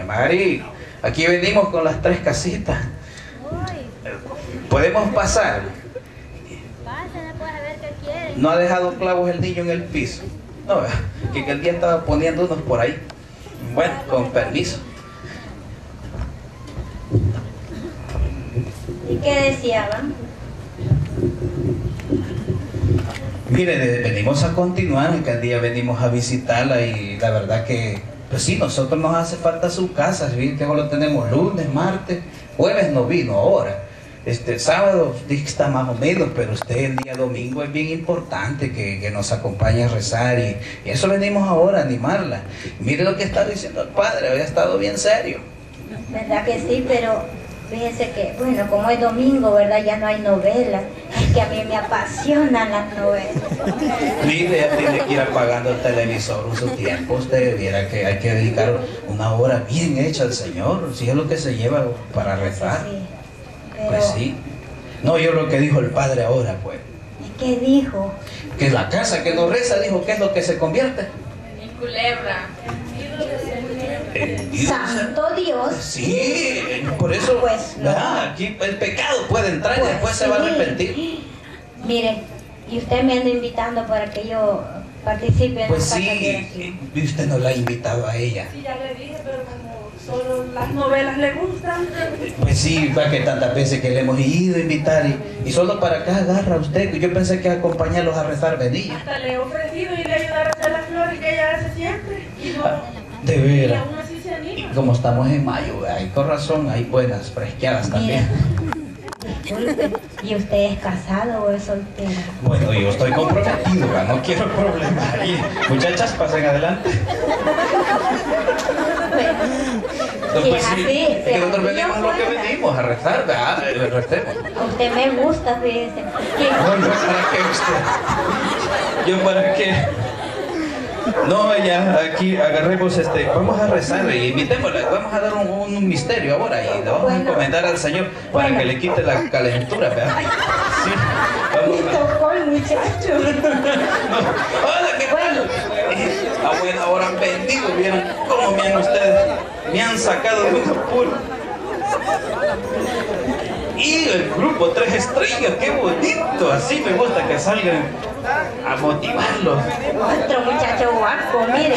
Mari, aquí venimos con las tres casitas. ¿Podemos pasar? No ha dejado clavos el niño en el piso. No, que el día estaba poniendo unos por ahí. Bueno, con permiso. ¿Y qué deseaban? Mire, venimos a continuar, que el día venimos a visitarla y la verdad que, pues sí, nosotros nos hace falta su casa, ¿sí? solo tenemos lunes, martes, jueves no vino ahora. Este sábado dice que está más o menos, pero usted el día domingo es bien importante que, que nos acompañe a rezar y, eso venimos ahora a animarla. Mire lo que está diciendo el padre, hoy ha estado bien serio. ¿Verdad que sí? Pero fíjense que, bueno, como es domingo, ¿verdad? Ya no hay novelas. Que a mí me apasionan las novelas. Ya tiene que ir apagando el televisor en su tiempo. Usted viera que hay que dedicar una hora bien hecha al Señor, si es lo que se lleva para rezar. Sí. Pero, Pues sí. No, yo lo que dijo el Padre ahora, pues. ¿y qué dijo? Que la casa que no reza, dijo, ¿qué es lo que se convierte? En culebra. Dios. Santo Dios. Sí, por eso, Pues no. ¿verdad? aquí el pecado puede entrar y Pues después se va a arrepentir. Mire, y usted me anda invitando para que yo participe en Pues sí, y usted no la ha invitado a ella. Sí, ya le dije, pero como solo las novelas le gustan. Pues sí, va que tantas veces que le hemos ido a invitar y, y solo para acá agarra usted. Yo pensé que acompañarlos a rezar venía. Hasta le he ofrecido ir a ayudar a hacer las flores que ella hace siempre. Y, no, Ah, De veras. Como estamos en mayo, hay con razón, hay buenas fresqueadas también. ¿y usted es casado o es soltera? Bueno, yo estoy comprometido, no quiero problemas. Muchachas, pasen adelante. No, pues es sí, así, es que nosotros venimos no lo que venimos, a rezar, ¿verdad? Recemos. A usted me gusta, fíjese. No, yo para qué usted. Yo para qué. No, ya, aquí agarremos este, vamos a rezar y invitémosla, vamos a dar un, un misterio ahora y le vamos a Bueno. encomendar al Señor para Bueno. que le quite la calentura, ¿verdad? Sí, vamos a... tocó el muchacho. Hola, ¿qué tal? A buena hora han vendido, vieron cómo me han ustedes, me han sacado de un apuro. Y el grupo Tres Estrellas, qué bonito, así me gusta que salgan a motivarlos. Otro muchacho guapo, mire.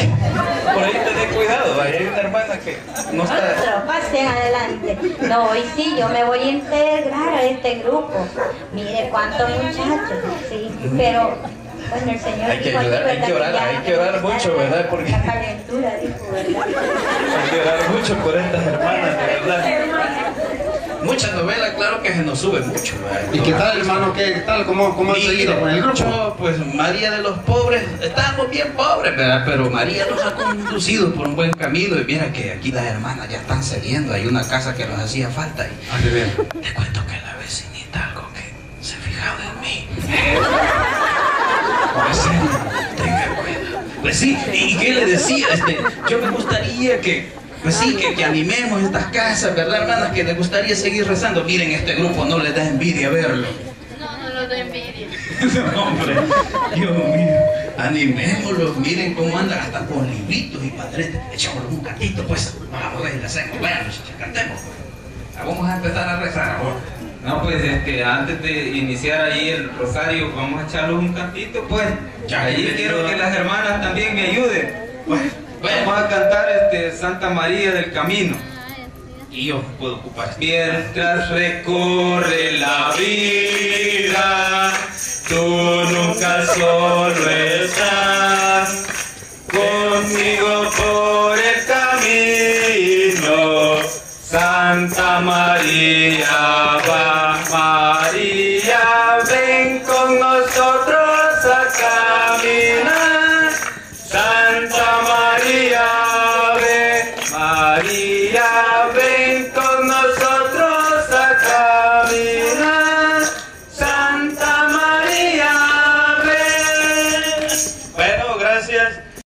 Por ahí tened cuidado, ahí hay una hermana que no está... Otro, pasen adelante. No, hoy sí, yo me voy a integrar a este grupo. Mire cuántos muchachos. Sí, pero bueno, el Señor Hay que dijo aquí, ayudar, hay ¿verdad? que orar, hay que orar mucho, ¿verdad? Porque- La calentura, dijo, ¿verdad? Hay que orar mucho por estas hermanas, verdad. Muchas novelas, claro que se nos sube mucho, ¿verdad? ¿Y qué tal, hermano? ¿Qué tal? ¿Cómo, cómo han seguido con el grupo? pues María de los pobres, estábamos bien pobres, ¿verdad? Pero María nos ha conducido por un buen camino y mira que aquí las hermanas ya están cediendo, hay una casa que nos hacía falta y Ah, qué bien. te cuento que la vecinita algo que se ha fijado en mí. Pues sí, tenga cuidado. Pues sí, ¿y qué le decía? Este, yo me gustaría que, pues sí, que, que animemos estas casas, ¿verdad, hermanas? Que les gustaría seguir rezando. Miren, este grupo no les da envidia verlo. No, no lo doy envidia. No, hombre, Dios mío, animémoslos, miren cómo andan hasta con libritos y padretes. Echémosle un cantito, pues, vamos a ver, le hacemos, vayan, muchachos, cantemos. pues. Vamos a empezar a rezar ahora. No, pues este, antes de iniciar ahí el rosario, vamos a echarles un cantito, pues. Ya, ahí quiero que las hermanas también me ayuden. Bueno, bueno, Vamos a cantar este Santa María del Camino. y yo puedo ocupar. Mientras recorre la vida, tú nunca solo estás. Conmigo por el camino, Santa María va. María, ven con nosotros a caminar.